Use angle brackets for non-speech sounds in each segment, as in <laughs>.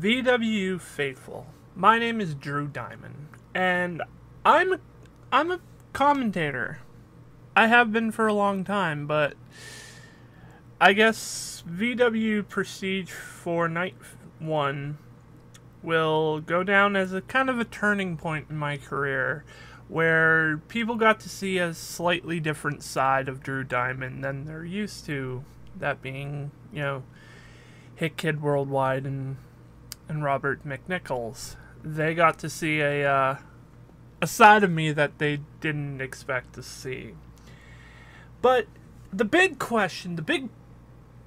VW faithful. My name is Drew Diamond, and I'm a, I'm a commentator. I have been for a long time, but I guess VW Prestige 4 Night 1 will go down as a kind of a turning point in my career where people got to see a slightly different side of Drew Diamond than they're used to. That being, you know, Hit Kid Worldwide and and Robert McNichols. They got to see a uh, a side of me that they didn't expect to see. But the big question, the big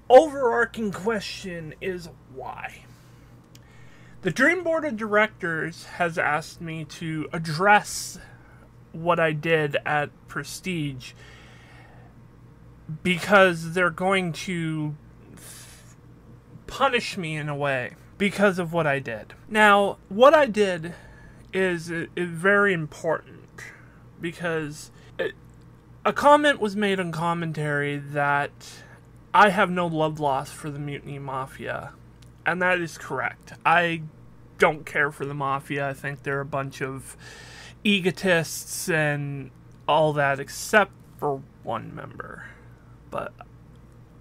overarching question is why? The Dream Board of Directors has asked me to address what I did at Prestige because they're going to punish me in a way because of what I did. Now, what I did is, is very important because it, a comment was made on commentary that I have no love lost for the Mutiny Mafia, and that is correct. I don't care for the Mafia. I think they're a bunch of egotists and all that, except for one member. But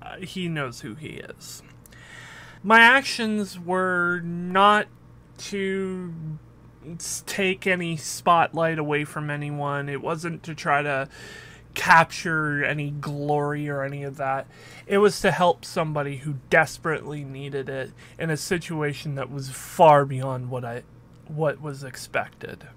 uh, he knows who he is. My actions were not to take any spotlight away from anyone. It wasn't to try to capture any glory or any of that. It was to help somebody who desperately needed it in a situation that was far beyond what I what was expected.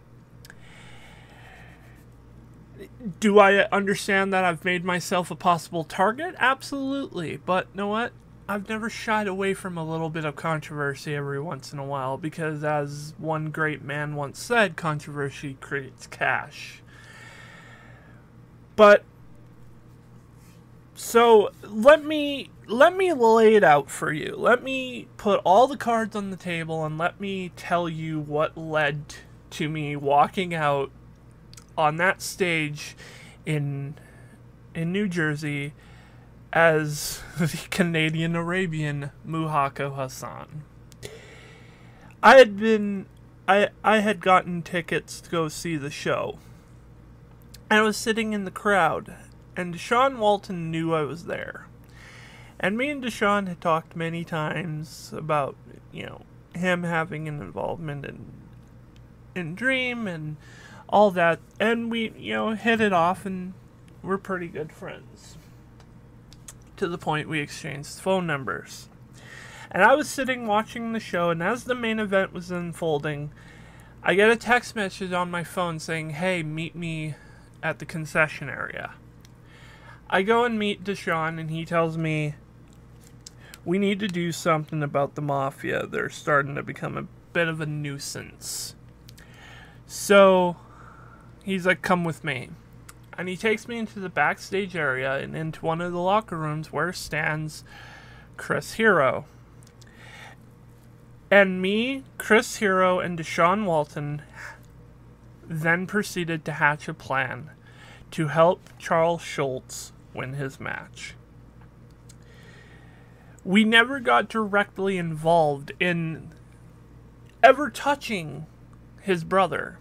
Do I understand that I've made myself a possible target? Absolutely. But you know what? I've never shied away from a little bit of controversy every once in a while because, as one great man once said, controversy creates cash. But so let me let me lay it out for you. Let me put all the cards on the table and let me tell you what led to me walking out on that stage in in New Jersey as <laughs> the Canadian Arabian Muhako Hassan. I had been I I had gotten tickets to go see the show. I was sitting in the crowd, and Deshaun Walton knew I was there. And me and Deshaun had talked many times about, you know, him having an involvement in in Dream and all that, and we, you know, hit it off and we're pretty good friends to the point we exchanged phone numbers. And I was sitting watching the show, and as the main event was unfolding, I get a text message on my phone saying, Hey, meet me at the concession area. I go and meet Deshaun, and he tells me, We need to do something about the mafia. They're starting to become a bit of a nuisance. So he's like, Come with me and he takes me into the backstage area and into one of the locker rooms where stands Chris Hero. And me, Chris Hero, and Deshaun Walton then proceeded to hatch a plan to help Charles Schultz win his match. We never got directly involved in ever touching his brother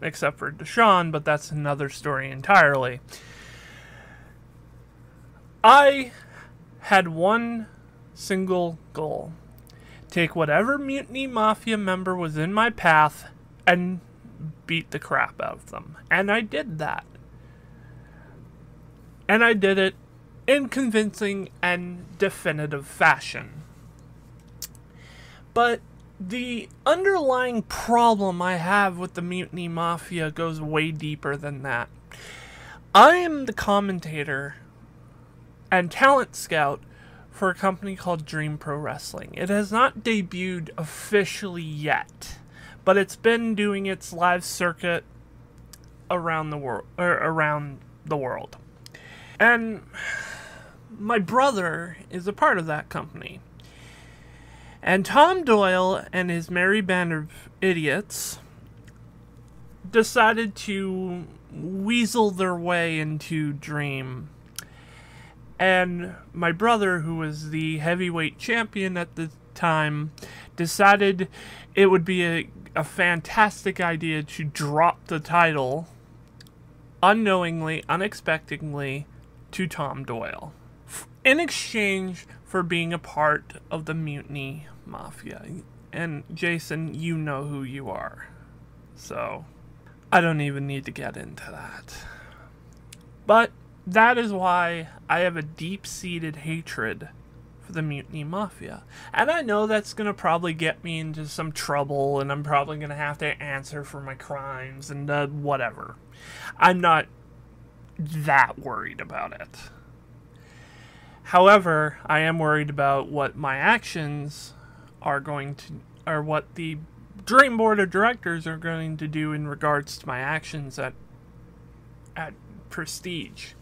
except for Deshaun, but that's another story entirely. I had one single goal take whatever Mutiny Mafia member was in my path and beat the crap out of them. And I did that. And I did it in convincing and definitive fashion. But the underlying problem I have with the Mutiny Mafia goes way deeper than that. I am the commentator and talent scout for a company called Dream Pro Wrestling. It has not debuted officially yet, but it's been doing its live circuit around the world er, around the world. And my brother is a part of that company. And Tom Doyle and his merry band of idiots decided to weasel their way into Dream. And my brother, who was the heavyweight champion at the time decided it would be a, a fantastic idea to drop the title unknowingly, unexpectedly to Tom Doyle in exchange for being a part of the Mutiny Mafia. And Jason, you know who you are. So, I don't even need to get into that. But that is why I have a deep seated hatred for the Mutiny Mafia. And I know that's going to probably get me into some trouble, and I'm probably going to have to answer for my crimes and uh, whatever. I'm not that worried about it. However, I am worried about what my actions are going to, or what the Dream Board of Directors are going to do in regards to my actions at at Prestige.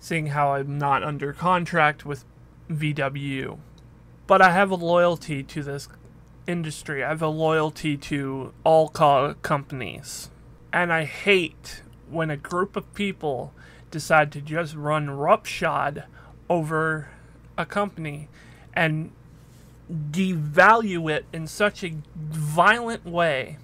Seeing how I'm not under contract with VW. But I have a loyalty to this industry. I have a loyalty to all co- companies. And I hate when a group of people decide to just run roughshod over a company and devalue it in such a violent way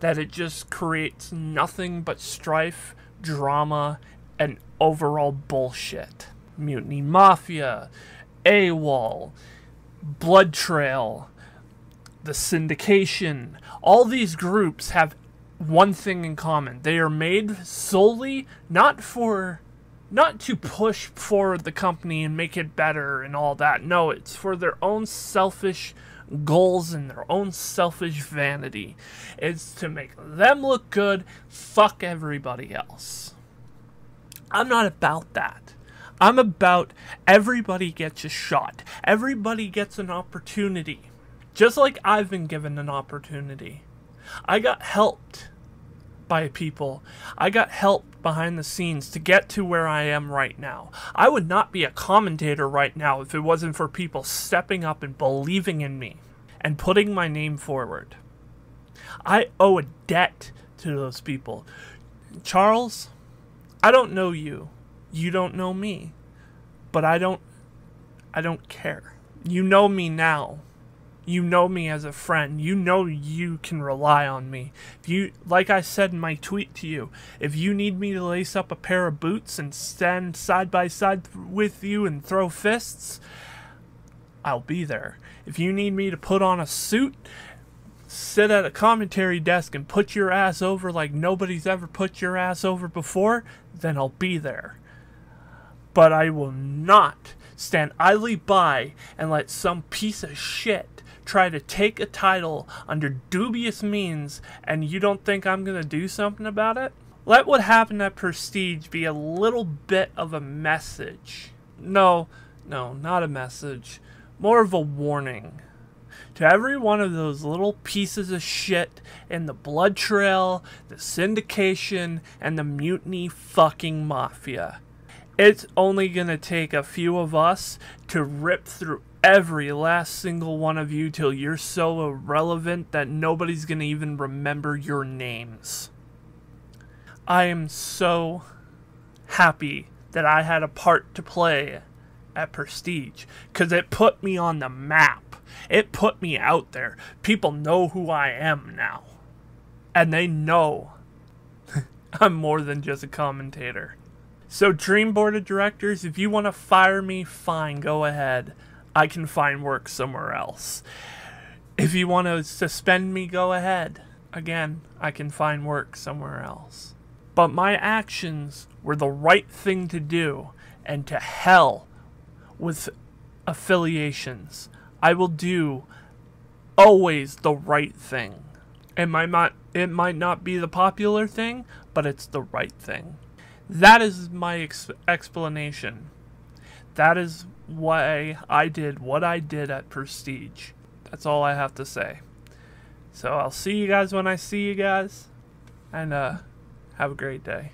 that it just creates nothing but strife, drama, and overall bullshit. Mutiny Mafia, AWOL, Blood Trail, the Syndication, all these groups have one thing in common. They are made solely not for not to push forward the company and make it better and all that. No, it's for their own selfish goals and their own selfish vanity. It's to make them look good, fuck everybody else. I'm not about that. I'm about everybody gets a shot. Everybody gets an opportunity. Just like I've been given an opportunity. I got helped by people. I got help behind the scenes to get to where I am right now. I would not be a commentator right now if it wasn't for people stepping up and believing in me and putting my name forward. I owe a debt to those people. Charles, I don't know you. You don't know me. But I don't I don't care. You know me now. You know me as a friend. You know you can rely on me. If you like I said in my tweet to you, if you need me to lace up a pair of boots and stand side by side with you and throw fists, I'll be there. If you need me to put on a suit sit at a commentary desk and put your ass over like nobody's ever put your ass over before, then I'll be there. But I will not stand idly by and let some piece of shit try to take a title under dubious means and you don't think I'm going to do something about it? Let what happened at Prestige be a little bit of a message. No, no, not a message. More of a warning to every one of those little pieces of shit in the blood trail, the syndication, and the mutiny fucking mafia. It's only gonna take a few of us to rip through every last single one of you till you're so irrelevant that nobody's gonna even remember your names. I am so happy that I had a part to play at Prestige because it put me on the map. It put me out there. People know who I am now. And they know <laughs> I'm more than just a commentator. So, Dream Board of Directors, if you want to fire me, fine, go ahead. I can find work somewhere else. If you want to suspend me, go ahead. Again, I can find work somewhere else. But my actions were the right thing to do, and to hell with affiliations. I will do always the right thing. It might not it might not be the popular thing, but it's the right thing. That is my ex- explanation. That is why I did what I did at Prestige. That's all I have to say. So I'll see you guys when I see you guys, and uh, have a great day.